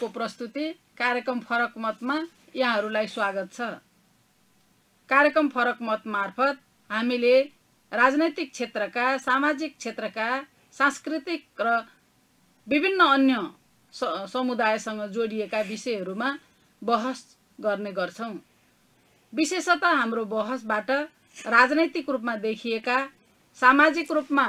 केन्द्रको प्रस्तुति कार्यक्रम फरक मतमा यहाँहरूलाई स्वागत छ। कार्यक्रम फरक मत मार्फत हामीले राजनैतिक क्षेत्रका सामाजिक क्षेत्रका सांस्कृतिक र विभिन्न अन्य समुदायसँग जोडिएका विषयहरूमा बहस गर्ने गर्छौँ। विशेषतः हाम्रो बहसबाट राजनैतिक रूपमा देखिएका सामाजिक रूपमा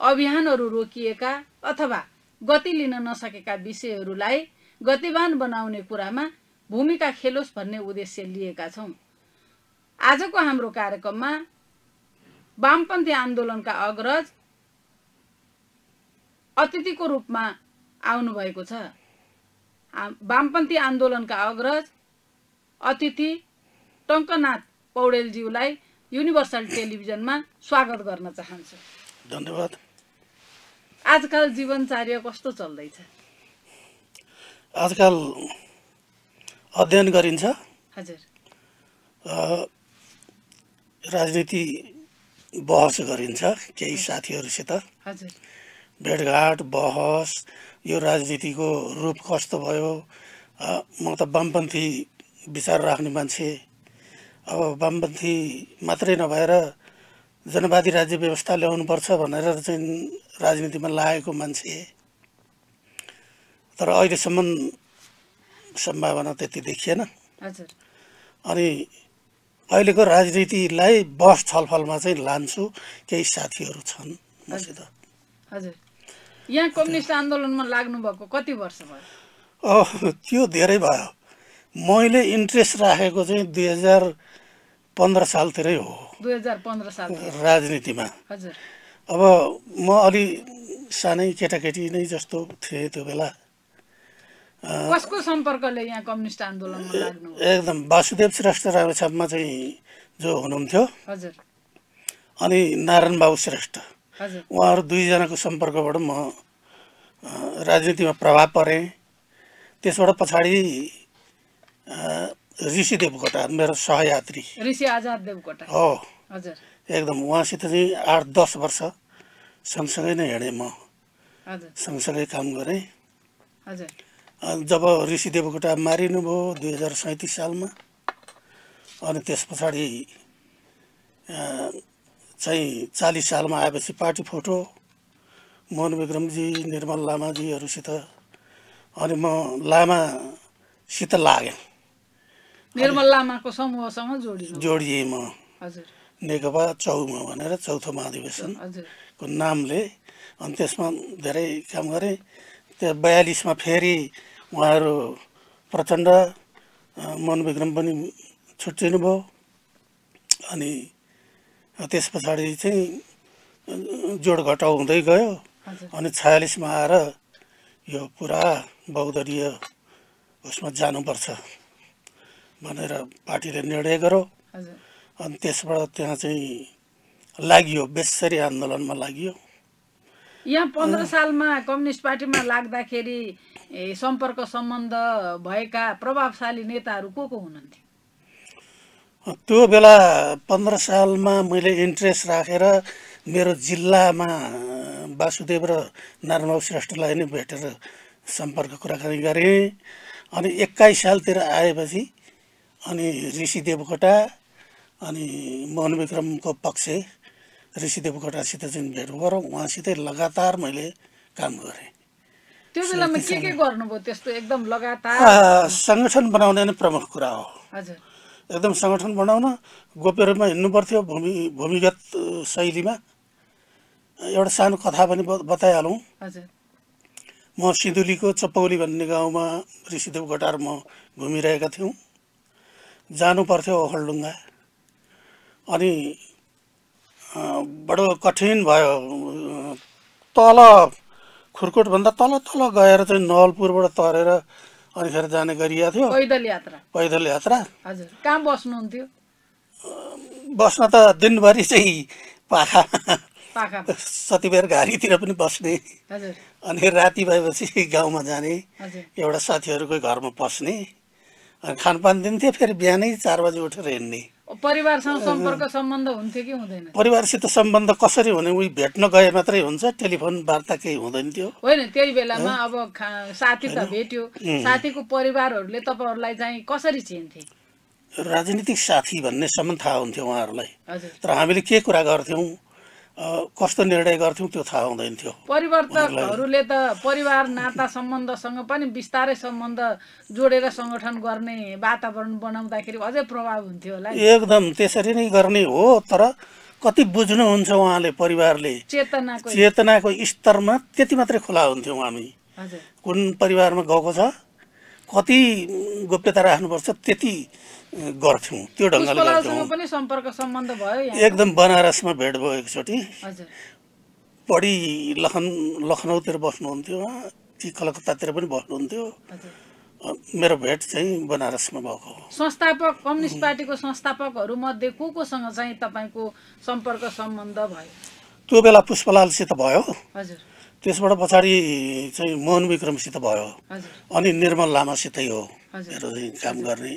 अभियानहरू रोकिएका अथवा गति लिन नसकेका विषयहरूलाई गतिवान बनाउने कुरामा भूमिका खेलोस् भन्ने उद्देश्य लिएका छौँ। आजको हाम्रो कार्यक्रममा वामपन्थी आन्दोलनका अग्रज अतिथिको रूपमा आउनुभएको छ। वामपन्थी आन्दोलनका अग्रज अतिथि टङ्कनाथ पौडेलज्यूलाई युनिभर्सल टेलिभिजनमा स्वागत गर्न चाहन्छु। धन्यवाद। आजकल जीवनचर्या कस्तो चल्दैछ? आजकल अध्ययन गरिन्छ। हजुर। राजनीति बहस गरिन्छ केही साथीहरूसित। हजुर। भेटघाट बहस यो राजनीतिको रूप कस्तो भयो? म त वामपन्थी विचार राख्ने मान्छे। अब वामपन्थी मात्रै नभएर जनवादी राज्य व्यवस्था ल्याउनुपर्छ भनेर चाहिँ राजनीतिमा लागेको मान्छे। तर अहिलेसम्म सम्भावना त्यति देखिएन। अनि अहिलेको राजनीतिलाई बहस छलफलमा चाहिँ लान्छु केही साथीहरू छन् मसित। हजुर। यहाँ कम्युनिस्ट आन्दोलनमा लाग्नुभएको कति वर्ष भयो? अँ, त्यो धेरै भयो। मैले इन्ट्रेस्ट राखेको चाहिँ दुई हजार पन्ध्र सालतिरै हो। दुई हजार पन्ध्र साल राजनीतिमा। हजुर। अब म अलि सानै केटाकेटी नै जस्तो थिएँ त्यो बेला। कसको सम्पर्कले यहाँ कम्युनिस्ट आन्दोलनमा लाग्नु एकदम वासुदेव श्रेष्ठ रामेछापमा चाहिँ जो हुनुहुन्थ्यो। हजुर। अनि नारायण बाबु श्रेष्ठ। उहाँहरू दुईजनाको सम्पर्कबाट म राजनीतिमा प्रभाव परेँ। त्यसबाट पछाडि ऋषि देवकोटा मेरो सहयात्री। ऋषि आजाद देवकोटा। हो। हजुर। एकदम उहाँसित चाहिँ आठ दस वर्ष सँगसँगै नै हिँडेँ म। सँगसँगै काम गरेँ। हजुर। जब ऋषि देवकोटा मारिनुभयो दुई हजार सैँतिस सालमा अनि त्यस पछाडि चाहिँ चालिस सालमा आएपछि पार्टी फोटो मोहन विक्रमजी निर्मल लामाजीहरूसित अनि म लामासित लागेँ। निर्मल लामाको समूहसँग जोडिनु जोडिएँ म। नेकपा चौमा भनेर चौथो महाधिवेशन हजुर। को नामले अनि त्यसमा धेरै काम गरेँ। त्यो बयालिसमा फेरि उहाँहरू प्रचण्ड अ, मोहन विक्रम पनि छुट्टिनु भयो। अनि त्यस पछाडि चाहिँ जोड घटाउ हुँदै गयो। अनि छयालिसमा आएर यो पुरा बहुदलीय उसमा जानुपर्छ भनेर पार्टीले निर्णय गर्यो। हजुर। अनि त्यसबाट त्यहाँ चाहिँ लागियो बेसरी आन्दोलनमा लागियो। यहाँ पन्ध्र सालमा कम्युनिस्ट पार्टीमा लाग्दाखेरि सम्पर्क सम्बन्ध भएका प्रभावशाली नेताहरू को को हुनुहुन्थ्यो? त्यो बेला पन्ध्र सालमा मैले इन्ट्रेस्ट राखेर मेरो जिल्लामा वासुदेव र नारायणबाबु श्रेष्ठलाई नै भेटेर सम्पर्क कुराकानी गरेँ। अनि एक्काइस सालतिर आएपछि अनि ऋषि देवकोटा अनि मोहन विक्रमको पक्ष ऋषि देवकोटासित चाहिँ भेट गरौँ। उहाँसितै लगातार मैले काम गरेँ। त्यो बेलामा के के गर्नुभयो? त्यस्तो एकदम लगातार? सङ्गठन बनाउने नै प्रमुख कुरा हो। हजुर। एकदम सङ्गठन बनाउन गोप्य रूपमा हिँड्नु पर्थ्यो भूमि भूमिगत शैलीमा। एउटा सानो कथा पनि बताइहालौँ। म सिन्धुलीको चपौली भन्ने गाउँमा ऋषिदेव गटार म घुमिरहेका थियौँ। जानु पर्थ्यो ओखलडुङ्गा अनि बडो कठिन भयो। तल खुर्कोटभन्दा तल तल गएर चाहिँ नवलपुरबाट तरेर अनिखेर जाने गरिएको थियो। पैदल यात्रा। पैदल यात्रा। हजुर। कहाँ बस्नुहुन्थ्यो? बस्न त दिनभरि चाहिँ पाखा। सतीबेर घारीतिर पनि बस्ने। अनि राति भएपछि गाउँमा जाने। एउटा साथीहरूकै घरमा पस्ने। अनि खानपान दिन्थे फेरि बिहानै चार बजी उठेर हिँड्ने। परिवारसँग सम्पर्क सम्बन्ध हुन्थ्यो कि हुँदैन? परिवारसित सम्बन्ध कसरी हुने? उही भेट्न गए मात्रै हुन्छ टेलिफोन वार्ता केही हुँदैन थियो होइन त्यही बेलामा अब साथी त भेट्यो। साथीको परिवारहरूले तपाईँहरूलाई चाहिँ कसरी चिन्थे? राजनीतिक साथी भन्ने सम्म थाहा हुन्थ्यो उहाँहरूलाई। तर हामीले के कुरा गर्थ्यौँ? कस्तो निर्णय गर्थ्यौँ त्यो थाहा हुँदैन थियो। परिवर्तकहरूले त परिवार नाता सम्बन्धसँग पनि बिस्तारै सम्बन्ध जोडेर सङ्गठन गर्ने वातावरण बनाउँदाखेरि अझै प्रभाव हुन्थ्यो होला। एकदम त्यसरी नै गर्ने हो तर कति बुझ्नुहुन्छ उहाँले परिवारले। चेतनाको चेतनाको स्तरमा त्यति मात्रै खुला हुन्थ्यौँ हामी। कुन परिवारमा गएको छ कति गोप्यता राख्नुपर्छ त्यति गर्थ्यौँ त्यो ढङ्गले गर्थ्यौँ एकदम बनारसमा भेट भयो एकचोटि। बढी लखन लखनऊतिर बस्नुहुन्थ्यो कि कलकत्तातिर पनि बस्नुहुन्थ्यो। मेरो भेट चाहिँ बनारसमा भएको हो। संस्थापक कम्युनिस्ट पार्टीको संस्थापकहरू मध्ये को कोसँग चाहिँ तपाईँको सम्पर्क सम्बन्ध भयो? त्यो बेला पुष्पलालसित भयो। हजुर। त्यसबाट पछाडि चाहिँ मोहन विक्रमसित भयो। अनि निर्मल लामासितै हो। मेरो चाहिँ काम गर्ने।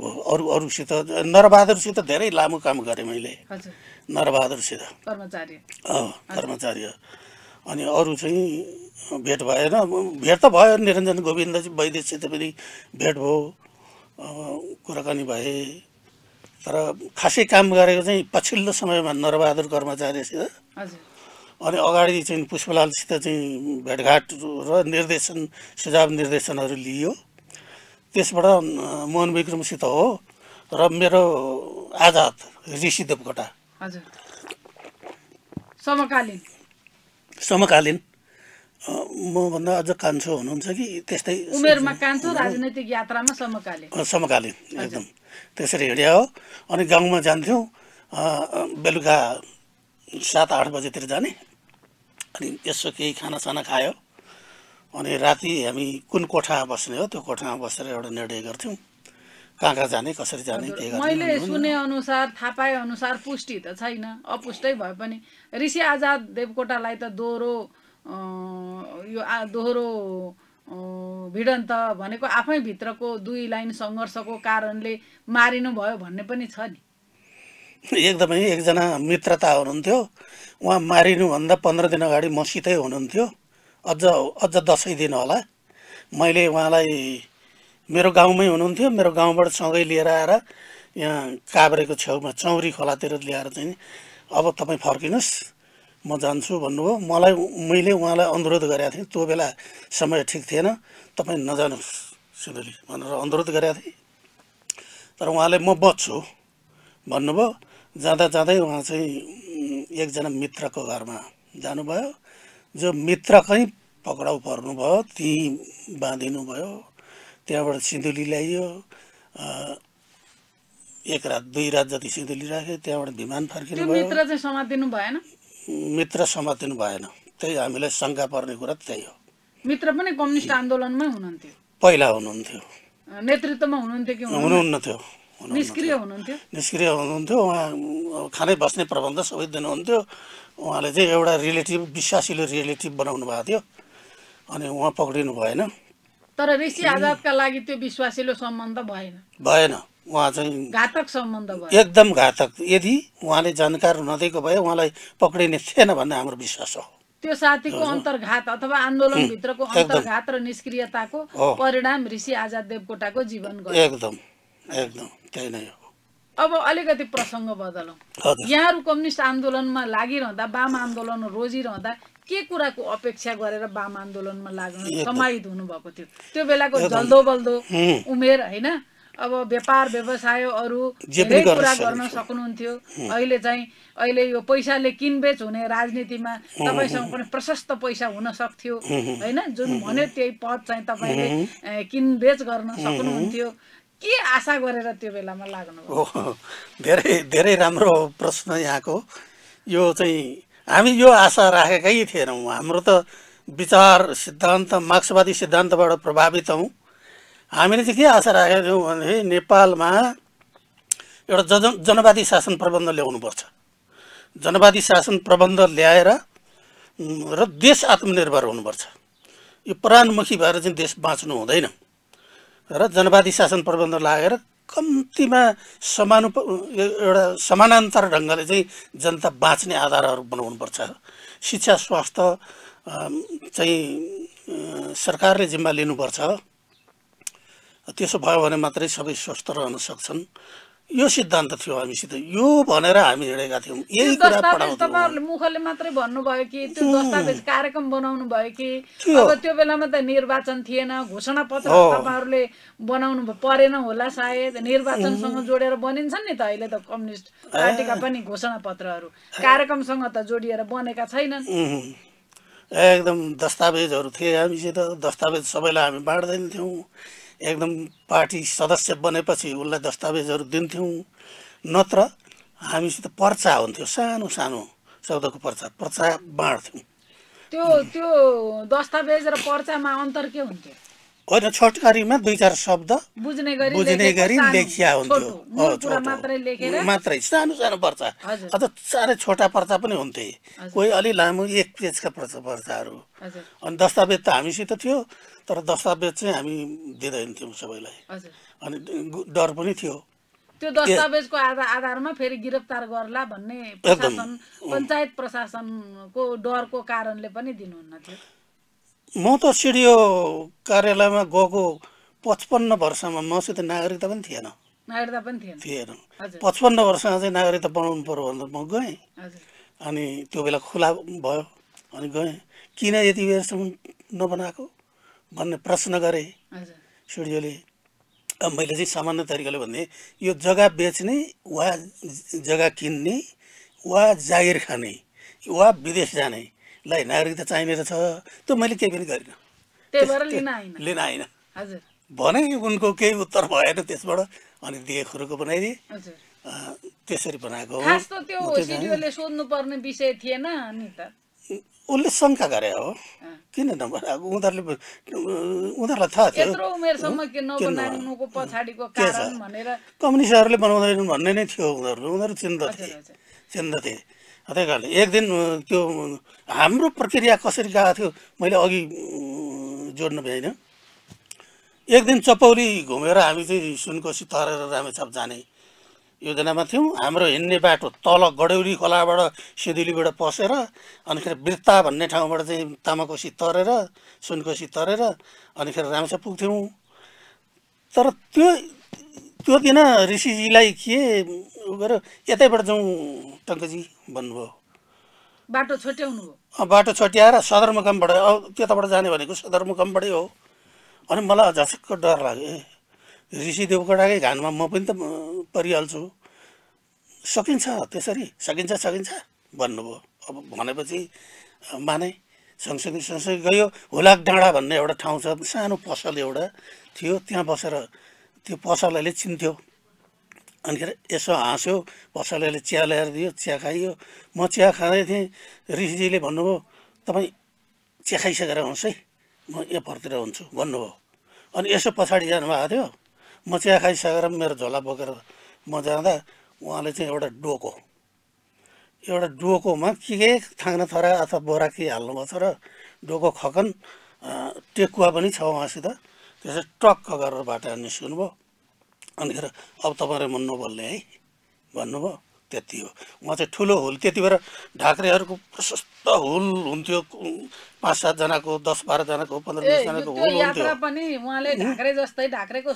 अरू अरूसित नरबहादुरसित धेरै लामो काम गरेँ मैले। नरबहादुरसित। कर्मचारी। कर्मचारी। अनि अरू चाहिँ भेट भएन। भेट त भयो निरञ्जन गोविन्दजी वैद्यसित पनि भेट भयो। कुराकानी भए। तर खासै काम गरेको चाहिँ पछिल्लो समयमा नरबहादुर कर्मचारीसित। अनि अगाडि चाहिँ पुष्पलालसित चाहिँ भेटघाट र निर्देशन सुझाव निर्देशनहरू लिइयो त्यसबाट मोहन विक्रमसित हो र मेरो आजाद ऋषि देवकोटा। समकालीन। समकालीन। अँ, मभन्दा अझ कान्छो हुनुहुन्छ कि त्यस्तै उमेरमा कान्छो राजनैतिक यात्रामा समकालीन। समकालीन एकदम। त्यसरी हिँड्या हो। अनि गाउँमा जान्थ्यौँ। बेलुका सात आठ बजेतिर जाने। अनि यसो केही खानासाना खायो। अनि राति हामी कुन कोठामा बस्ने हो त्यो कोठामा बसेर एउटा निर्णय गर्थ्यौँ। कहाँ कहाँ जाने कसरी जाने के गर्ने मैले सुने अनुसार थाहा पाए अनुसार पुष्टि त छैन। अपुष्टै भए पनि ऋषि आजाद देवकोटालाई त दोहोरो यो दोहोरो भिडन्त भनेको आफै भित्रको दुई लाइन सङ्घर्षको कारणले मारिनु भयो भन्ने पनि छ नि। एकदमै एकजना मित्रता हुनुहुन्थ्यो। उहाँ मारिनुभन्दा पन्ध्र दिन अगाडि मसितै हुनुहुन्थ्यो। अझ अझ दसैँ दिन होला। मैले उहाँलाई मेरो गाउँमै हुनुहुन्थ्यो। मेरो गाउँबाट सँगै लिएर आएर यहाँ काभ्रेको छेउमा चौरी खोलातिर ल्याएर चाहिँ अब तपाईँ फर्किनुहोस्। म जान्छु भन्नुभयो। मलाई मैले उहाँलाई अनुरोध गरेको थिएँ। त्यो बेला समय ठिक थिएन। तपाईँ नजानुहोस् सिधुली भनेर अनुरोध गरेको थिएँ। तर उहाँले म बच्छु भन्नुभयो। जाँदा जाँदै उहाँ चाहिँ एकजना मित्रको घरमा जानुभयो। जो मित्रकै पक्राउ पर्नुभयो त्यहीँ बाँधिनु भयो त्यहाँबाट सिन्धुली ल्याइयो। एक रात दुई रात जति सिन्धुली राख्यो त्यहाँबाट विमान फर्किनु भयो मित्र चाहिँ समातिनु भएन? मित्र समातिनु भएन। त्यही हामीलाई शङ्का पर्ने कुरा त्यही हो। मित्र पनि कम्युनिस्ट आन्दोलनमै हुनुहुन्थ्यो? पहिला हुनुहुन्थ्यो। नेतृत्वमा हुनुहुन्थ्यो कि हुनुहुन्न? थियो निष्क्रिय हुनुहुन्थ्यो? निष्क्रिय हुनुहुन्थ्यो। उहाँ खानै बस्ने प्रबन्ध सबै दिनुहुन्थ्यो। उहाँले चाहिँ एउटा रिलेटिभ विश्वासिलो रिलेटिभ बनाउनु भएको थियो। अनि उहाँ पक्रिनु भएन। तर ऋषि आजादका लागि त्यो विश्वासिलो सम्बन्ध भएन। भएन। उहाँ चाहिँ घातक सम्बन्ध भयो एकदम घातक। यदि उहाँले जानकार नदिएको भए उहाँलाई पक्रिने थिएन भन्ने हाम्रो विश्वास हो। त्यो साथीको अन्तर्घात अथवा आन्दोलनभित्रको अन्तर्घात र निष्क्रियताको। परिणाम ऋषि आजाद देवकोटाको जीवन गयो। एकदम। एकदम। त्यही नै हो। अब अलिकति प्रसङ्ग बदलौँ। यहाँहरू कम्युनिस्ट आन्दोलनमा लागिरहँदा वाम आन्दोलन रोजिरहँदा के कुराको अपेक्षा गरेर वाम आन्दोलनमा लाग्नु समाहित हुनुभएको थियो? त्यो बेलाको जल्दो बल्दो। उमेर होइन? अब व्यापार व्यवसाय अरू धेरै कुरा। गर्न सक्नुहुन्थ्यो। अहिले चाहिँ अहिले यो पैसाले किनबेच हुने राजनीतिमा तपाईँसँग पनि प्रशस्त पैसा हुन सक्थ्यो होइन? जुन भन्यो त्यही पद चाहिँ तपाईँले किनबेच गर्न सक्नुहुन्थ्यो। के आशा गरेर त्यो बेलामा लाग्नु धेरै धेरै राम्रो प्रश्न यहाँको। यो चाहिँ हामी यो आशा राखेकै थिएनौँ। हाम्रो त विचार सिद्धान्त मार्क्सवादी सिद्धान्तबाट प्रभावित हौँ। हामीले चाहिँ के आशा राखेका थियौँ भने नेपालमा एउटा जन जनवादी शासन प्रबन्ध ल्याउनुपर्छ। जनवादी शासन प्रबन्ध ल्याएर र देश आत्मनिर्भर हुनुपर्छ। यो परान्मुखी भएर चाहिँ देश बाँच्नु हुँदैन। र जनवादी शासन प्रबन्ध लागेर कम्तीमा समानुप एउटा समानान्तर ढङ्गले चाहिँ जनता बाँच्ने आधारहरू बनाउनुपर्छ। शिक्षा स्वास्थ्य चाहिँ सरकारले जिम्मा लिनुपर्छ। त्यसो भयो भने मात्रै सबै स्वस्थ रहन सक्छन्। यो सिद्धान्त थियो हामीसित यो भनेर हामी हिँडेका थियौँ। यही कुरा तपाईँहरूले मुखले मात्रै भन्नुभयो कि त्यो दस्तावेज कार्यक्रम बनाउनु भयो कि। अब त्यो बेलामा त निर्वाचन थिएन घोषणा पत्र। तपाईँहरूले बनाउनु परेन होला सायद। निर्वाचनसँग जोडेर बनिन्छन् नि त अहिले त कम्युनिस्ट पार्टीका पनि घोषणा पत्रहरू कार्यक्रमसँग त जोडिएर बनेका छैनन्। एकदम दस्तावेजहरू थिए हामीसित दस्तावेज सबैलाई हामी बाँड्दैन थियौँ एकदम पार्टी सदस्य बनेपछि उसलाई दस्तावेजहरू दिन्थ्यौँ। नत्र हामीसित पर्चा हुन्थ्यो सानो सानो चौधको पर्चा पर्चा बाँड्थ्यौँ। त्यो त्यो दस्तावेज र पर्चामा अन्तर के हुन्थ्यो? होइन छोटकरीमा दुई चार शब्द बुझ्ने गरी बुझ्ने गरी लेखिया हुन्थ्यो। मात्रै सानो सानो पर्चा। अझ साह्रै छोटा पर्चा पनि हुन्थे। कोही अलि लामो एक पेजका पर्चा पर्चाहरू। अनि दस्तावेज त हामीसित थियो। तर दस्तावेज चाहिँ हामी दिँदैन थियौँ सबैलाई अनि डर पनि थियो। त्यो दस्तावेजको आधार आधारमा फेरि गिरफ्तार गर्ला भन्ने प्रशासन पञ्चायत प्रशासनको डरको कारणले पनि दिनुहुन्न थियो। म त सिडिओ कार्यालयमा गएको पचपन्न वर्षमा मसित नागरिकता पनि थिएन। नागरिकता पनि थिएन। थिएन। पचपन्न वर्षमा चाहिँ नागरिकता बनाउनु पऱ्यो भनेर म गएँ। अनि त्यो बेला खुला भयो। अनि गएँ। किन यति बेरसम्म नबनाएको? भन्ने प्रश्न गरेँ। अब मैले चाहिँ सामान्य तरिकाले भने यो जग्गा बेच्ने वा जग्गा किन्ने वा जागिर खाने वा विदेश जानेलाई नागरिकता चाहिने रहेछ त्यो मैले केही पनि गरिनँ। लिन आइन। भने उनको केही उत्तर भएन त्यसबाट अनि दिएखुरुको बनाइदिए। त्यसरी बनाएको हो। खास त त्यो म चाहिँ जाने- सिडिओले सोध्नु पर्ने विषय थिएन नि त। उसले शङ्का गरे हो। किन नबनाएको उनीहरूले उनीहरूलाई थाहा थियो। के छ? कम्युनिस्टहरूले बनाउँदैनन् भन्ने नै थियो उनीहरू। उनीहरू चिन्दथे चिन्दथे त्यही कारणले एक दिन त्यो हाम्रो प्रक्रिया कसरी गएको थियो मैले अघि जोड्न भ्याइनँ। एक दिन चपौली घुमेर हामी चाहिँ सुनकोसी तरेर रामेछाप जाने योजनामा थियौँ। हाम्रो हिँड्ने बाटो तल गडौली खोलाबाट सिधुलीबाट पसेर अनिखेरि वृत्ता भन्ने ठाउँबाट चाहिँ तामाकोसी तरेर सुनकोसी तरेर अनिखेरि रामेछाप पुग्थ्यौँ। तर त्यो त्यो दिन ऋषिजीलाई के उ गर्यो? यतैबाट जाउँ टङ्कजी भन्नुभयो। बाटो छोट्याउनु बाटो छट्याएर सदरमुकामबाट अब त्यताबाट जाने भनेको सदरमुकामबाटै हो। अनि मलाई झसक्क डर लाग्यो। ऋषि देवकोटाकै घानमा म पनि त परिहाल्छु। सकिन्छ त्यसरी सकिन्छ सकिन्छ भन्नुभयो। अब भनेपछि माने सँगसँगै सँगसँगै गयो। हुलाक डाँडा भन्ने एउटा ठाउँ छ सानो पसल एउटा थियो। त्यहाँ बसेर त्यो पसलले चिन्थ्यो। अनिखेर यसो हाँस्यो पसलेले चिया ल्याएर दियो चिया खाइयो। म चिया खाँदै थिएँ। ऋषिजीले भन्नुभयो तपाईँ चिया खाइसकेर हुनुहोस् है। म यहाँ फर्तिर हुन्छु भन्नुभयो। अनि यसो पछाडि जानुभएको थियो। म चिया खाइसकेर मेरो झोला बोकेर म जाँदा उहाँले चाहिँ एउटा डोको एउटा डोकोमा के के थाङ्ना थरा अथवा बोरा के हाल्नुभएको छ र डोको खकन टेकुवा पनि छ उहाँसित। त्यसै टक्क गरेर बाटा निस्किनु भयो अनिखेर अब तपाईँहरू म नबोल्ने है भन्नुभयो। त्यति हो उहाँ चाहिँ ठुलो हुल त्यति बेला ढाक्रेहरूको प्रशस्त हुल हुन्थ्यो। पाँच सातजनाको दस बाह्रजनाको पन्ध्र बिसजनाको हुल हुन्थ्यो। पनि उहाँले ढाक्रे जस्तै ढाक्रेको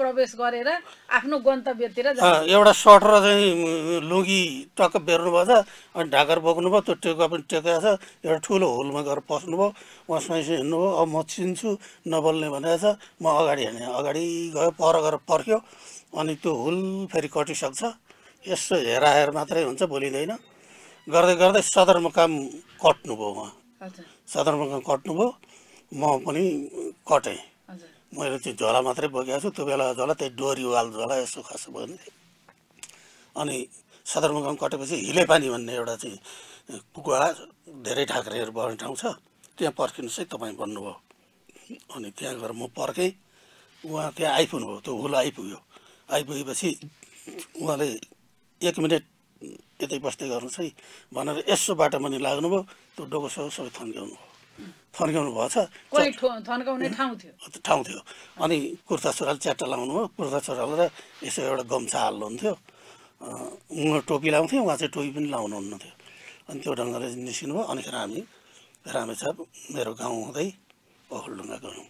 प्रवेश गरेर आफ्नो गन्तव्यतिर एउटा सर्ट र चाहिँ लुङ्गी टक्क बेर्नु भएको छ अनि ढाकर बोक्नुभयो त्यो टेकुवा पनि टेकेको छ। एउटा ठुलो हुलमा गएर पस्नुभयो। उहाँ स्वाइसी हिँड्नुभयो अब म चिन्छु नबोल्ने भनेको छ म अगाडि हिँडेँ अगाडि गयो पर गएर पर्ख्यो अनि त्यो हुल फेरि कटिसक्छ। यसो हेराहेर मात्रै हुन्छ बोलिँदैन। गर्दै गर्दै सदरमुकाम कट्नुभयो उहाँ। सदरमुकाम कट्नुभयो म पनि कटेँ। मैले चाहिँ झोला मात्रै बोकेको छु त्यो बेला झोला त्यही डोरी वाल झोला यसो खास भयो नि अनि सदरमुकाम कटेपछि हिले पानी भन्ने एउटा चाहिँ कुकुवा धेरै ठाक्रेहरू बढ्ने ठाउँ छ त्यहाँ पर्खिनुहोस् है तपाईँ भन्नुभयो। अनि त्यहाँ गएर म पर्खेँ। उहाँ त्यहाँ आइपुग्नुभयो त्यो हुल आइपुग्यो। आइपुगेपछि उहाँले एक मिनट यतै बस्दै गर्नुहोस् है। भनेर यसो बाटो पनि लाग्नुभयो त्यो डोको सबै सबै थन्क्याउनु भयो। थन्काउनु भएछ। ठाउँ थियो? अनि कुर्ता सुरुवाल च्याट्टा लाउनु हो कुर्ता सुरुवाल र यसो एउटा गम्छा हाल्नुहुन्थ्यो। उहाँ टोपी लाउँथ्यो उहाँ चाहिँ टोपी पनि लाउनुहुन्न थियो। अनि त्यो ढङ्गले निस्किनु भयो। अनिखेर हामी रामेछाप मेरो गाउँ हुँदै ओखलढुङ्गा गयौँ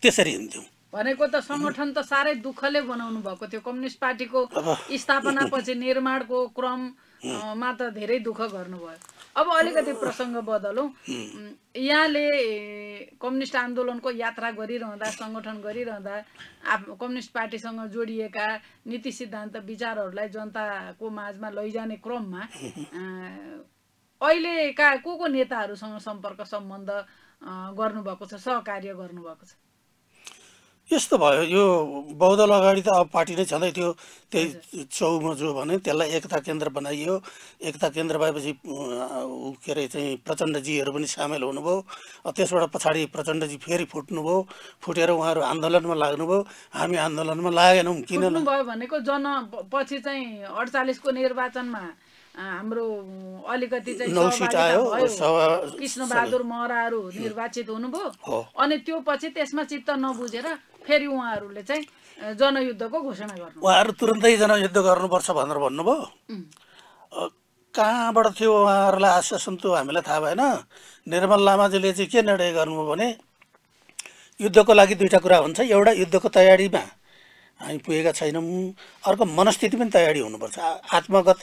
त्यसरी हिँड्थ्यौँ। भनेको त सङ्गठन त साह्रै दुःखले बनाउनु भएको थियो। कम्युनिस्ट पार्टीको स्थापनापछि निर्माणको क्रम अ, मा त धेरै दुःख गर्नुभयो। अब अलिकति प्रसङ्ग बदलौँ। यहाँले कम्युनिस्ट आन्दोलनको यात्रा गरिरहँदा सङ्गठन गरिरहँदा आफ कम्युनिस्ट पार्टीसँग जोडिएका नीति सिद्धान्त विचारहरूलाई जनताको माझमा लैजाने क्रममा अहिलेका को को नेताहरूसँग सम्पर्क सम्बन्ध गर्नुभएको छ सहकार्य गर्नुभएको छ? यस्तो भयो। यो बौद्ध अगाडि त अब पार्टी नै छँदै थियो। त्यही चौमा जो भने त्यसलाई एकता केन्द्र बनाइयो। एकता केन्द्र भएपछि के अरे चाहिँ प्रचण्डजीहरू पनि सामेल हुनुभयो। त्यसबाट पछाडि प्रचण्डजी फेरि फुट्नुभयो। फुटेर उहाँहरू आन्दोलनमा लाग्नुभयो। हामी आन्दोलनमा लागेनौँ। किन भनेको जन पछि चाहिँ अडचालिसको निर्वाचनमा हाम्रो अलिकति चाहिँ कृष्णबहादुर महराहरू निर्वाचित हुनुभयो। अनि त्यो पछि त्यसमा चित्त नबुझेर फेरि उहाँहरूले चाहिँ जनयुद्धको घोषणा गर्नु उहाँहरू तुरन्तै जनयुद्ध गर्नुपर्छ भनेर भन्नुभयो। कहाँबाट थियो उहाँहरूलाई आश्वासन त्यो हामीलाई थाहा भएन। निर्मल लामाजीले चाहिँ के निर्णय गर्नुभयो भने युद्धको लागि दुईवटा कुरा हुन्छ। एउटा युद्धको तयारीमा हामी पुगेका छैनौँ। अर्को मनस्थिति पनि तयारी हुनुपर्छ। आत्मगत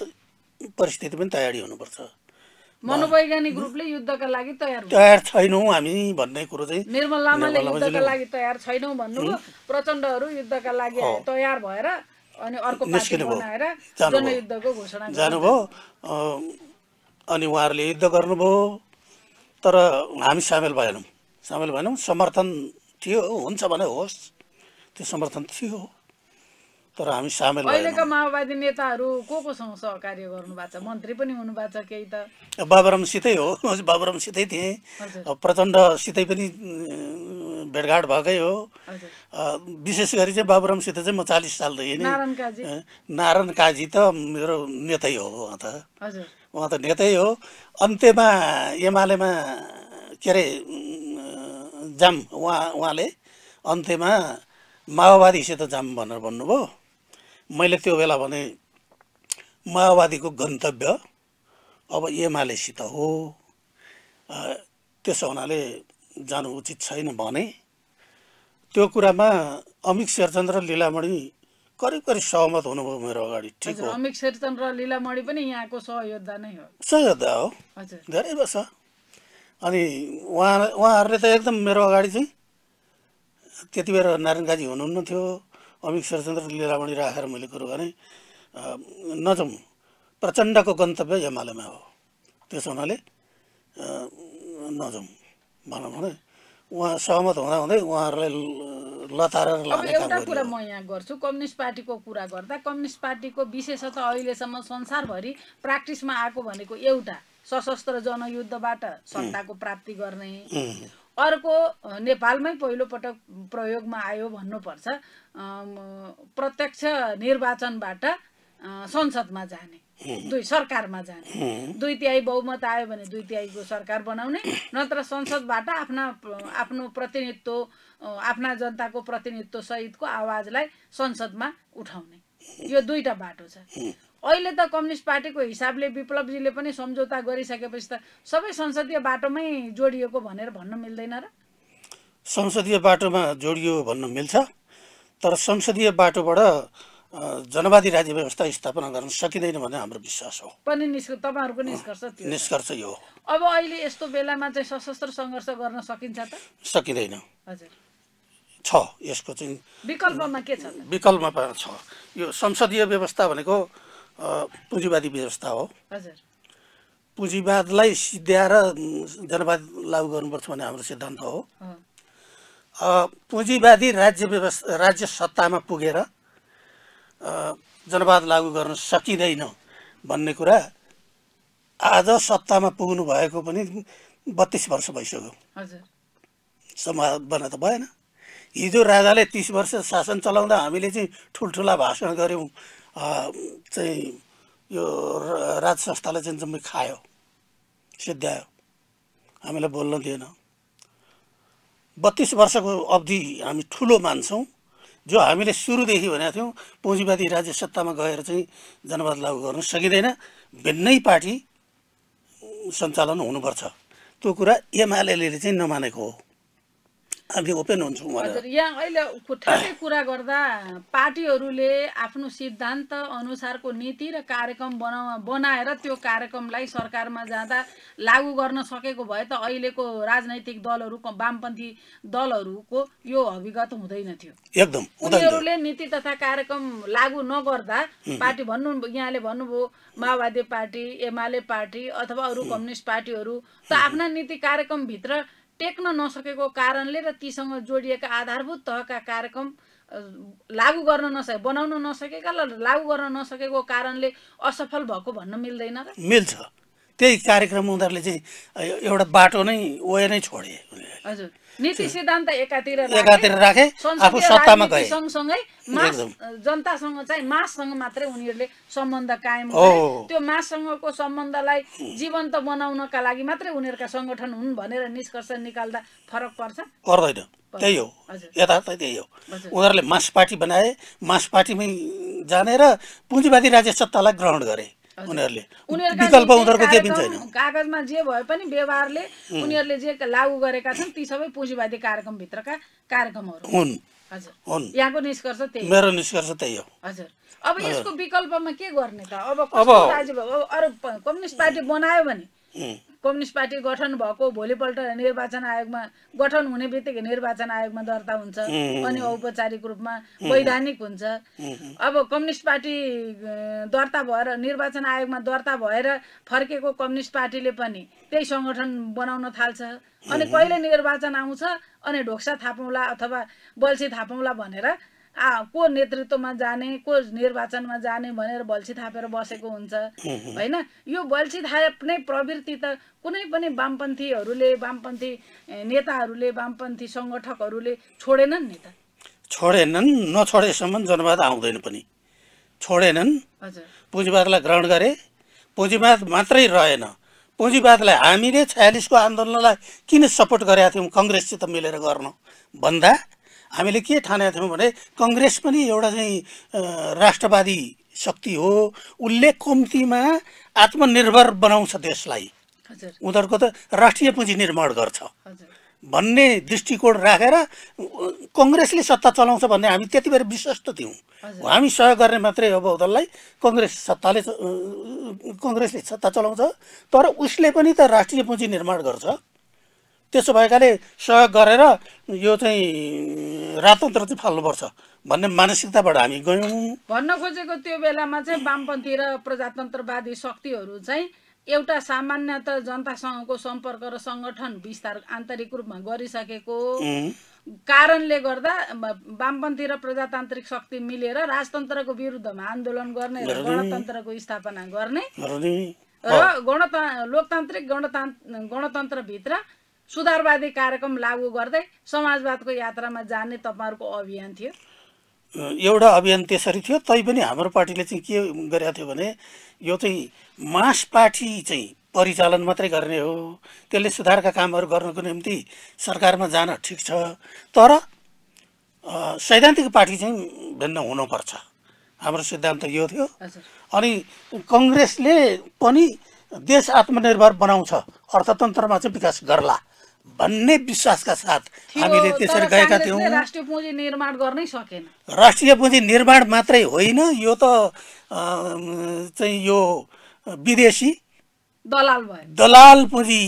परिस्थिति पनि तयारी हुनुपर्छ। मनोवैज्ञानिक रूपले युद्धका लागि तयार तयार छैनौँ हामी भन्ने कुरो चाहिँ निर्मल लामाले युद्धका लागि तयार छैनौँ भन्नुभयो। प्रचण्डहरू युद्धका लागि। तयार भएर अनि अर्को निस्किनु भयो। जनयुद्धको घोषणा जानुभयो। अनि उहाँहरूले युद्ध गर्नुभयो। तर हामी सामेल भएनौँ। सामेल भएनौँ। समर्थन थियो हुन्छ भने होस्। त्यो समर्थन थियो। तर हामी सामेल अहिलेका माओवादी नेताहरू को कोसँग सहकार्य गर्नु भएको छ? मन्त्री पनि हुनुभएको छ केही त। बाबुरामसितै हो। बाबुरामसितै थिएँ। प्रचण्डसितै पनि भेटघाट भएकै हो। विशेष गरी चाहिँ बाबुरामसित चाहिँ म चालिस सालदेखि नै नारायण काजी। त मेरो नेतै हो उहाँ त। उहाँ त नेतै हो। अन्त्यमा एमालेमा के अरे जाम उहाँ उहाँले अन्त्यमा माओवादीसित जाम भनेर भन्नुभयो। मैले त्यो बेला भने माओवादीको गन्तव्य अब एमालेसित हो। त्यसो हुनाले जानु उचित छैन भने त्यो कुरामा अमिक शेरचन्द्र लीलामणि करिब करिब सहमत हुनुभयो मेरो अगाडि ठिक हो। अमिक शेरचन्द्र लीलामणि पनि यहाँको सहयोद्धा नै हो। सहयोद्धा हो। धेरै वर्ष। अनि उहाँ उहाँहरूले त एकदम मेरो अगाडि चाहिँ त्यति बेला नारायण गाजी हुनुहुन्न थियो अमिक शरचन्द्र लीलामणि राखेर मैले कुरो गरेँ। नजाउँ। प्रचण्डको गन्तव्य एमालेमा हो। त्यसो हुनाले नजाउँ। भनौँ भने उहाँ सहमत हुँदा हुँदै उहाँहरूलाई एउटा कुरा म यहाँ गर्छु। कम्युनिस्ट पार्टीको कुरा गर्दा कम्युनिस्ट पार्टीको विशेषतः अहिलेसम्म संसारभरि प्र्याक्टिसमा आएको भनेको एउटा सशस्त्र जनयुद्धबाट सत्ताको प्राप्ति गर्ने अर्को नेपालमै पहिलोपटक प्रयोगमा आयो भन्नुपर्छ प्रत्यक्ष निर्वाचनबाट संसदमा जाने दुई सरकारमा जाने। दुई तिहाई बहुमत आयो भने दुई तिहाईको सरकार बनाउने नत्र संसदबाट आफ्ना आफ्नो प्रतिनिधित्व आफ्ना जनताको प्रतिनिधित्व सहितको आवाजलाई संसदमा उठाउने। यो दुईटा बाटो छ। अहिले त कम्युनिस्ट पार्टीको हिसाबले विप्लवजीले पनि सम्झौता गरिसकेपछि त सबै संसदीय बाटोमै जोडिएको भनेर भन्न मिल्दैन र? संसदीय बाटोमा जोडियो भन्न मिल्छ तर संसदीय बाटोबाट जनवादी राज्य व्यवस्था स्थापना गर्न सकिँदैन भन्ने हाम्रो विश्वास हो। पनि तपाईँहरूको निष्कर्ष निष्कर्ष यो हो। अब अहिले यस्तो बेलामा चाहिँ सशस्त्र सङ्घर्ष गर्न सकिन्छ त? सकिँदैन। हजुर। छ यसको चाहिँ विकल्पमा के छ विकल्पमा छ। यो संसदीय व्यवस्था भनेको पुँजीवादी व्यवस्था हो। पुँजीवादलाई सिद्ध्याएर जनवाद लागू गर्नुपर्छ भन्ने हाम्रो सिद्धान्त हो। पुँजीवादी राज्य व्यवस्था राज्य सत्तामा पुगेर जनवाद लागू गर्न सकिँदैन भन्ने कुरा आज सत्तामा पुग्नु भएको पनि बत्तिस वर्ष भइसक्यो। सम्भावना त भएन। हिजो राजाले तिस वर्ष शासन चलाउँदा हामीले चाहिँ ठुल्ठुला भाषण गऱ्यौँ। चाहिँ यो राज संस्थाले चाहिँ जम्मै खायो सिद्ध्यायो। हामीलाई बोल्न दिएन। बत्तिस वर्षको अवधि हामी ठुलो मान्छौँ जो हामीले सुरुदेखि भनेको थियौँ पुँजीवादी राज्य सत्तामा गएर चाहिँ जनवाद लागू गर्न सकिँदैन भिन्नै पार्टी सञ्चालन हुनुपर्छ। त्यो कुरा एमाले चाहिँ नमानेको हो। ओपेन हुन्छौँ हजुर यहाँ अहिले ठ्याक्कै कुरा गर्दा पार्टीहरूले आफ्नो सिद्धान्त अनुसारको नीति र कार्यक्रम बनाउ बनाएर त्यो कार्यक्रमलाई सरकारमा जाँदा लागू गर्न सकेको भए त अहिलेको राजनैतिक दलहरू वामपन्थी दलहरूको यो अभिगत हुँदैन थियो। एकदम। उनीहरूले नीति तथा कार्यक्रम लागू नगर्दा पार्टी भन्नु यहाँले भन्नुभयो माओवादी पार्टी एमाले पार्टी अथवा अरू कम्युनिस्ट पार्टीहरू त आफ्ना नीति कार्यक्रमभित्र टेक्न नसकेको कारणले र तीसँग जोडिएका आधारभूत तहका कार्यक्रम लागू गर्न नसके बनाउन नसकेका र लागू गर्न नसकेको कारणले असफल भएको भन्न मिल्दैन र? मिल्छ। त्यही कार्यक्रम उनीहरूले चाहिँ एउटा बाटो नै ओए नै छोडे। हजुर। नीति सिद्धान्त एकातिर राखे, एकातिर राखे आफू सत्तामा गए। सँगसँगै मास। जनतासँग चाहिँ माससँग मात्रै उनीहरूले सम्बन्ध कायम त्यो माससँगको सम्बन्धलाई जीवन्त बनाउनका लागि मात्रै उनीहरूका सङ्गठन हुन् भनेर निष्कर्ष निकाल्दा फरक पर्छ? पर्दैन। त्यही हो। यथार्थ त्यही हो। उनीहरूले मास पार्टी बनाए मास पार्टीमै जाने र पुँजीवादी राज्य सत्तालाई ग्रहण गरे। उनीहरूले। विकल्प उनीहरूको केही पनि छैन कागजमा जे भए पनि व्यवहारले उनीहरूले जे लागू गरेका छन् ती सबै पुँजीवादी कार्यक्रमभित्रका कार्यक्रमहरू। हुन्। यहाँको निष्कर्ष त्यही। मेरो निष्कर्ष त्यही हो। हजुर। अब यसको विकल्पमा के गर्ने त? अब अब- अरू कम्युनिस्ट पार्टी बनायो भने कम्युनिस्ट पार्टी गठन भएको भोलिपल्ट निर्वाचन आयोगमा गठन हुने बित्तिकै निर्वाचन आयोगमा दर्ता हुन्छ अनि औपचारिक रूपमा वैधानिक हुन्छ। अब कम्युनिस्ट पार्टी दर्ता भएर निर्वाचन आयोगमा दर्ता भएर फर्केको कम्युनिस्ट पार्टीले पनि त्यही सङ्गठन बनाउन थाल्छ। अनि कहिले निर्वाचन आउँछ अनि ढोक्सा थापौँला अथवा बल्छी थापौँला भनेर आ को नेतृत्वमा जाने को निर्वाचनमा जाने भनेर बल्छी थापेर बसेको हुन्छ। होइन? यो बल्छी थाप्ने प्रवृत्ति त कुनै पनि वामपन्थीहरूले वामपन्थी नेताहरूले वामपन्थी सङ्गठकहरूले छोडेनन् नि त। छोडेनन् नछोडेसम्म जनवाद आउँदैन पनि। छोडेनन्। हजुर। पुँजीवादलाई ग्रहण गरे पुँजीवाद मात्रै रहेन। पुँजीवादलाई हामीले छयालिसको आन्दोलनलाई किन सपोर्ट गरेका थियौँ कङ्ग्रेससित मिलेर गर्न? भन्दा हामीले के ठानेका थियौँ भने कङ्ग्रेस पनि एउटा चाहिँ राष्ट्रवादी शक्ति हो। उसले कम्तीमा आत्मनिर्भर बनाउँछ देशलाई। उनीहरूको त राष्ट्रिय पुँजी निर्माण गर्छ। भन्ने दृष्टिकोण राखेर कङ्ग्रेसले सत्ता चलाउँछ भन्ने हामी त्यति बेर विश्वस्त थियौँ। हामी सहयोग गर्ने मात्रै अब उनीहरूलाई कङ्ग्रेस सत्ताले कङ्ग्रेसले सत्ता चलाउँछ तर उसले पनि त राष्ट्रिय पुँजी निर्माण गर्छ। त्यसो भएकाले सहयोग गरेर यो चाहिँ राजतन्त्र चाहिँ फाल्नुपर्छ भन्ने मानसिकताबाट हामी गयौँ। भन्न खोजेको त्यो बेलामा चाहिँ वामपन्थी र प्रजातन्त्रवादी शक्तिहरू चाहिँ एउटा सामान्यत जनतासँगको सम्पर्क र सङ्गठन विस्तार आन्तरिक रूपमा गरिसकेको कारणले गर्दा वामपन्थी र प्रजातान्त्रिक शक्ति मिलेर राजतन्त्रको विरुद्धमा आन्दोलन गर्ने र गणतन्त्रको स्थापना गर्ने र गणत लोकतान्त्रिक गणतान् गणतन्त्रभित्र सुधारवादी कार्यक्रम लागू गर्दै समाजवादको यात्रामा जाने तपाईँहरूको अभियान थियो? एउटा अभियान त्यसरी थियो तैपनि हाम्रो पार्टीले चाहिँ के गरेको थियो भने यो चाहिँ मास पार्टी चाहिँ परिचालन मात्रै गर्ने हो। त्यसले सुधारका कामहरू गर्नको निम्ति सरकारमा जान ठिक छ। तर सैद्धान्तिक पार्टी चाहिँ भिन्न हुनुपर्छ। हाम्रो सिद्धान्त यो थियो। अनि कङ्ग्रेसले पनि देश आत्मनिर्भर बनाउँछ। अर्थतन्त्रमा चाहिँ विकास गर्ला। भन्ने विश्वासका साथ हामीले त्यसरी गएका थियौँ। राष्ट्रिय पुँजी निर्माण गर्नै सकेन। राष्ट्रिय पुँजी निर्माण मात्रै होइन यो त चाहिँ यो विदेशी दलाल भयो। दलाल पुँजी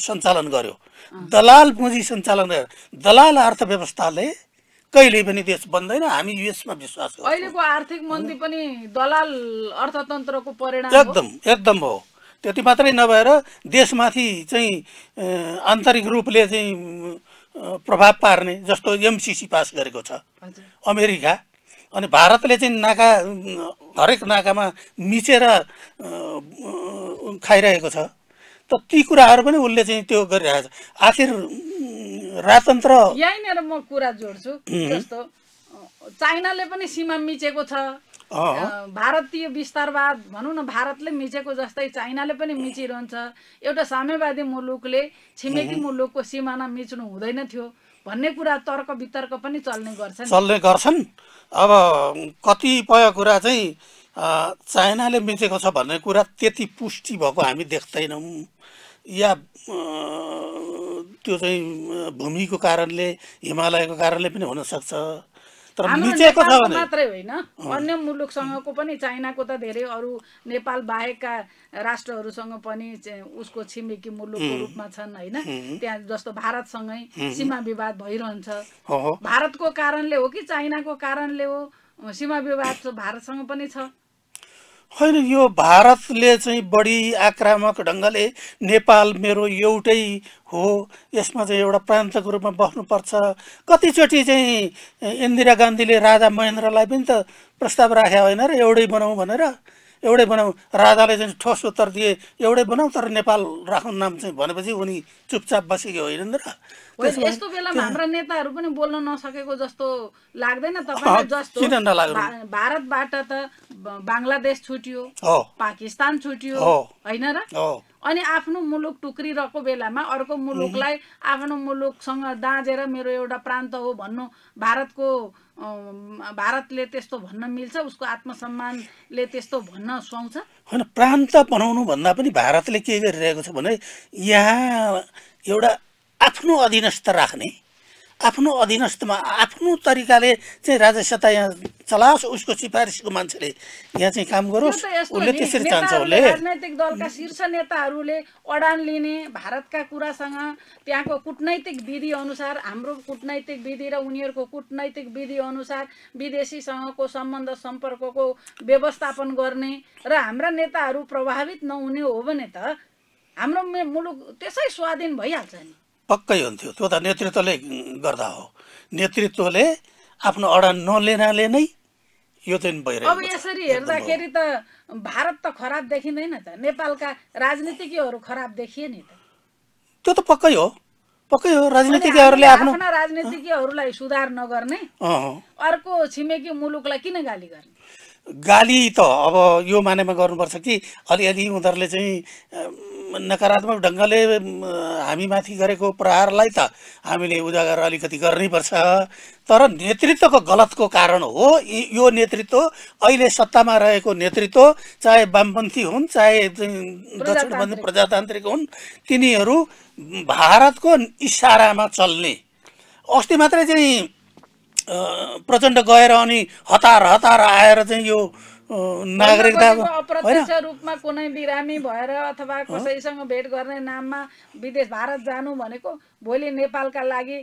सञ्चालन गर्यो। दलाल पुँजी सञ्चालन गर्यो। दलाल अर्थव्यवस्थाले कहिल्यै पनि देश बन्दैन हामी यसमा विश्वास अहिलेको आर्थिक मन्दी पनि दलाल अर्थतन्त्रको परिणाम एकदम एकदम हो। त्यति मात्रै नभएर देशमाथि चाहिँ आन्तरिक रूपले चाहिँ प्रभाव पार्ने जस्तो एमसिसी पास गरेको छ। अमेरिका। अनि भारतले चाहिँ नाका हरेक नाकामा मिचेर खाइरहेको छ। त ती कुराहरू पनि उसले चाहिँ त्यो गरिरहेको छ। आखिर राजतन्त्र यहीँनिर म कुरा जोड्छु जस्तो चाइनाले पनि सीमा मिचेको छ। भारतीय विस्तारवाद भनौँ न भारतले मिचेको जस्तै चाइनाले पनि मिचिरहन्छ। एउटा साम्यवादी मुलुकले छिमेकी मुलुकको सिमाना मिच्नु हुँदैन थियो भन्ने कुरा तर्क वितर्क पनि चल्ने गर्छन्। चल्ने गर्छन्। अब कतिपय कुरा चाहिँ चाइनाले मिचेको छ भन्ने कुरा त्यति पुष्टि भएको हामी देख्दैनौँ। या त्यो चाहिँ भूमिको कारणले हिमालयको कारणले पनि हुनसक्छ। तर मिचेको छ भने। मात्रै होइन। अन्य मुलुकसँगको पनि चाइनाको त धेरै अरू नेपाल बाहेकका राष्ट्रहरूसँग पनि उसको छिमेकी मुलुकको रूपमा छन् होइन। त्यहाँ जस्तो भारतसँगै सीमा विवाद भइरहन्छ। भारतको कारणले हो कि चाइनाको कारणले हो? सीमा विवाद भारतसँग पनि छ। होइन यो भारतले चाहिँ बढी आक्रामक ढङ्गले नेपाल मेरो एउटै हो। यसमा चाहिँ एउटा प्रान्तको रूपमा बस्नुपर्छ। कतिचोटि चाहिँ इन्दिरा गान्धीले राजा महेन्द्रलाई पनि त प्रस्ताव राख्या होइन र एउटै बनाऊ भनेर। एउटै बनाऊ। राजाले चाहिँ ठोस उत्तर दिए एउटै बनाऊ तर नेपाल राख्नु नाम चाहिँ भनेपछि उनी चुपचाप बसेको होइन र। होइन, यस्तो बेलामा हाम्रा नेताहरू पनि बोल्न नसकेको जस्तो लाग्दैन जस्तो। भारतबाट त बङ्गलादेश छुट्यो पाकिस्तान छुट्यो। होइन र? अनि आफ्नो मुलुक टुक्रिरहेको बेलामा अर्को मुलुकलाई आफ्नो मुलुकसँग दाँजेर मेरो एउटा प्रान्त हो भन्नु भारतको भारतले त्यस्तो भन्न मिल्छ उसको आत्मसम्मानले त्यस्तो भन्न सुहाउँछ? होइन प्रान्त बनाउनु भन्दा पनि भारतले के गरिरहेको छ भने यहाँ एउटा आफ्नो अधीनस्थ राख्ने आफ्नो अधीनस्थमा आफ्नो तरिकाले चाहिँ राजसत्ता यहाँ चलाओस् उसको सिफारिसको मान्छेले। यहाँ चाहिँ काम गरोस्। उसले त्यसरी चाहन्छ उसले। राजनैतिक दलका शीर्ष नेताहरूले अडान लिने भारतका कुरासँग त्यहाँको कुटनैतिक विधि अनुसार हाम्रो कुटनैतिक विधि र उनीहरूको कुटनैतिक विधि अनुसार विदेशीसँगको सम्बन्ध सम्पर्कको व्यवस्थापन गर्ने र हाम्रा नेताहरू प्रभावित नहुने हो भने त हाम्रो मुलुक त्यसै स्वाधीन भइहाल्छ नि। पक्कै हुन्थ्यो। त्यो त नेतृत्वले गर्दा हो। नेतृत्वले आफ्नो अडान नलिनाले नै यो चाहिँ अब भइरहेको छ। यसरी हेर्दाखेरि त भारत त खराब देखिँदैन त। नेपालका राजनीतिज्ञहरू खराब देखिए नि त। त्यो त पक्कै हो। पक्कै हो। राजनीतिज्ञहरूले आफ्नो राजनीतिज्ञहरूलाई सुधार नगर्ने अर्को छिमेकी मुलुकलाई किन गाली गर्ने? गाली त अब यो मानेमा गर्नुपर्छ कि अलिअलि उनीहरूले चाहिँ नकारात्मक ढङ्गले हामीमाथि गरेको प्रहारलाई त हामीले उजागर अलिकति गर्नैपर्छ। तर नेतृत्वको गलतको कारण हो यी- नेतृत्व। अहिले सत्तामा रहेको नेतृत्व चाहे वामपन्थी हुन् चाहे दक्षिणपन्थी प्रजातान्त्रिक। हुन् तिनीहरू भारतको इसारामा चल्ने। अस्ति मात्रै चाहिँ प्रचण्ड गएर अनि हतार हतार आएर चाहिँ यो नागरिकता अप्रत्यक्ष रूपमा कुनै बिरामी भएर अथवा कसैसँग भेट गर्ने नाममा विदेश भारत जानु भनेको भोलि नेपालका लागि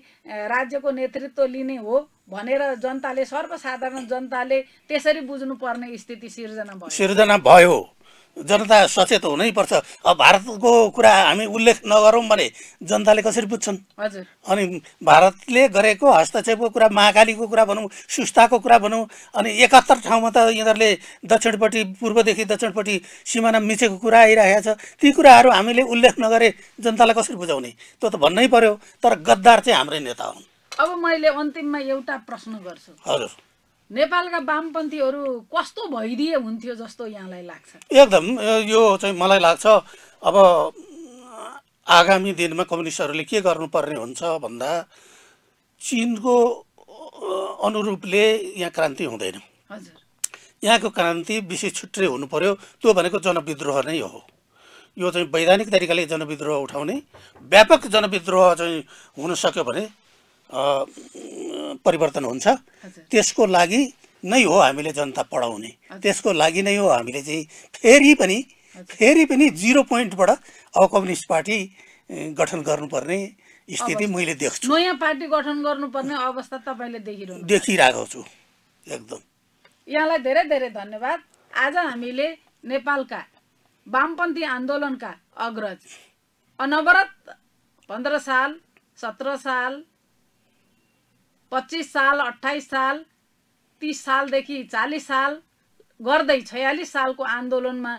राज्यको नेतृत्व लिने हो भनेर जनताले सर्वसाधारण जनताले त्यसरी बुझ्नुपर्ने स्थिति सिर्जना भयो। सिर्जना भयो। जनता सचेत हुनैपर्छ। अब भारतको कुरा हामी उल्लेख नगरौँ भने जनताले कसरी बुझ्छन्? हजुर। अनि भारतले गरेको हस्तक्षेपको कुरा महाकालीको कुरा भनौँ सुस्ताको कुरा भनौँ अनि एकात्तर ठाउँमा त यिनीहरूले दक्षिणपट्टि पूर्वदेखि दक्षिणपट्टि सिमाना मिचेको कुरा आइरहेको छ। ती कुराहरू हामीले उल्लेख नगरे जनतालाई कसरी बुझाउने? त्यो त भन्नै पर्यो तर गद्दार चाहिँ हाम्रै नेता हुन्। अब मैले अन्तिममा एउटा प्रश्न गर्छु। हजुर। नेपालका वामपन्थीहरू कस्तो भइदिए हुन्थ्यो जस्तो यहाँलाई लाग्छ? एकदम यो चाहिँ मलाई लाग्छ अब आगामी दिनमा कम्युनिस्टहरूले के गर्नुपर्ने हुन्छ भन्दा चिनको अनुरूपले यहाँ क्रान्ति हुँदैन। हजुर। यहाँको क्रान्ति विशेष छुट्टै हुनु पर्यो त्यो भनेको जनविद्रोह नै हो। यो चाहिँ वैधानिक तरिकाले जनविद्रोह उठाउने व्यापक जनविद्रोह चाहिँ हुन सक्यो भने परिवर्तन हुन्छ। त्यसको लागि नै हो हामीले जनता पढाउने। त्यसको लागि नै हो हामीले चाहिँ फेरि पनि फेरि पनि जिरो पोइन्टबाट अब कम्युनिस्ट पार्टी गठन गर्नुपर्ने स्थिति मैले देख्छु। नयाँ पार्टी गठन गर्नुपर्ने अवस्था तपाईँले देखिरहनु देखिरहेको छु एकदम। यहाँलाई धेरै धेरै धन्यवाद। आज हामीले नेपालका वामपन्थी आन्दोलनका अग्रज अनवरत पन्ध्र साल सत्र साल पच्चिस साल अठाइस साल तिस सालदेखि चालिस साल गर्दै छयालिस सालको आन्दोलनमा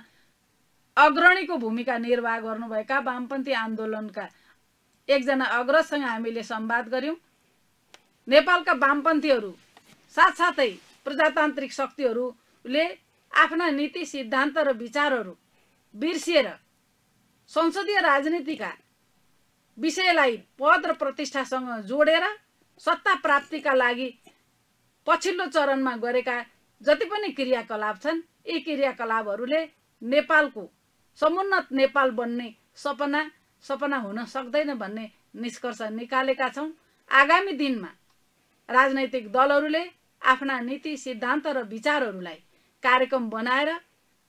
अग्रणीको भूमिका निर्वाह गर्नुभएका वामपन्थी आन्दोलनका एकजना अग्रजसँग हामीले संवाद गऱ्यौँ। नेपालका वामपन्थीहरू साथसाथै प्रजातान्त्रिक शक्तिहरू दलहरूले आफ्ना नीति सिद्धान्त र विचारहरू बिर्सिएर संसदीय राजनीतिका विषयलाई पद र प्रतिष्ठासँग जोडेर सत्ता प्राप्तिका लागि पछिल्लो चरणमा गरेका जति पनि क्रियाकलाप छन् यी क्रियाकलापहरूले नेपालको समुन्नत नेपाल बन्ने सपना सपना हुन सक्दैन भन्ने निष्कर्ष निकालेका छौँ। आगामी दिनमा राजनैतिक दलहरूले आफ्ना नीति सिद्धान्त र विचारहरूलाई कार्यक्रम बनाएर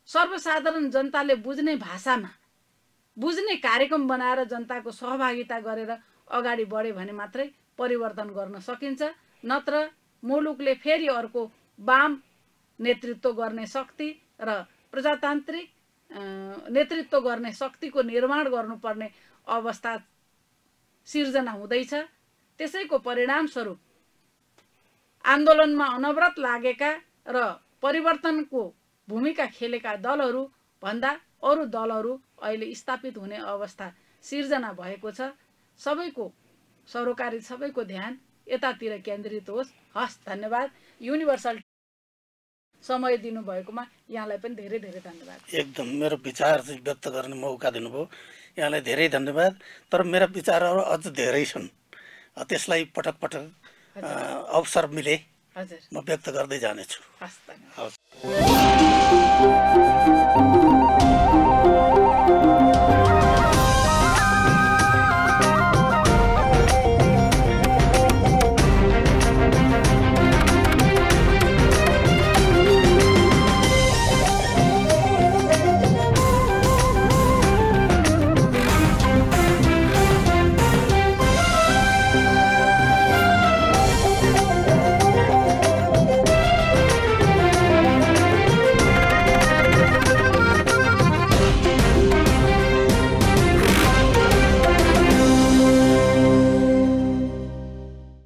सर्वसाधारण जनताले बुझ्ने भाषामा बुझ्ने कार्यक्रम बनाएर जनताको सहभागिता गरेर अगाडि बढ्यो भने मात्रै परिवर्तन गर्न सकिन्छ नत्र मुलुकले फेरि अर्को वाम नेतृत्व गर्ने शक्ति र प्रजातान्त्रिक नेतृत्व गर्ने शक्तिको निर्माण गर्नुपर्ने अवस्था सिर्जना हुँदैछ। त्यसैको परिणामस्वरूप आन्दोलनमा अनवरत लागेका र परिवर्तनको भूमिका खेलेका दलहरू भन्दा अरू दलहरू अहिले स्थापित हुने अवस्था सिर्जना भएको छ। सबैको सरोकारी सबैको ध्यान यतातिर केन्द्रित होस्। हस् धन्यवाद। युनिभर्सल समय दिनुभएकोमा यहाँलाई पनि धेरै धेरै धन्यवाद। एकदम मेरो विचार चाहिँ व्यक्त गर्ने मौका दिनुभयो। यहाँलाई धेरै धन्यवाद। तर मेरा विचारहरू अझ धेरै छन्। त्यसलाई पटक पटक अवसर मिले। हजुर। म व्यक्त गर्दै जानेछु। हस्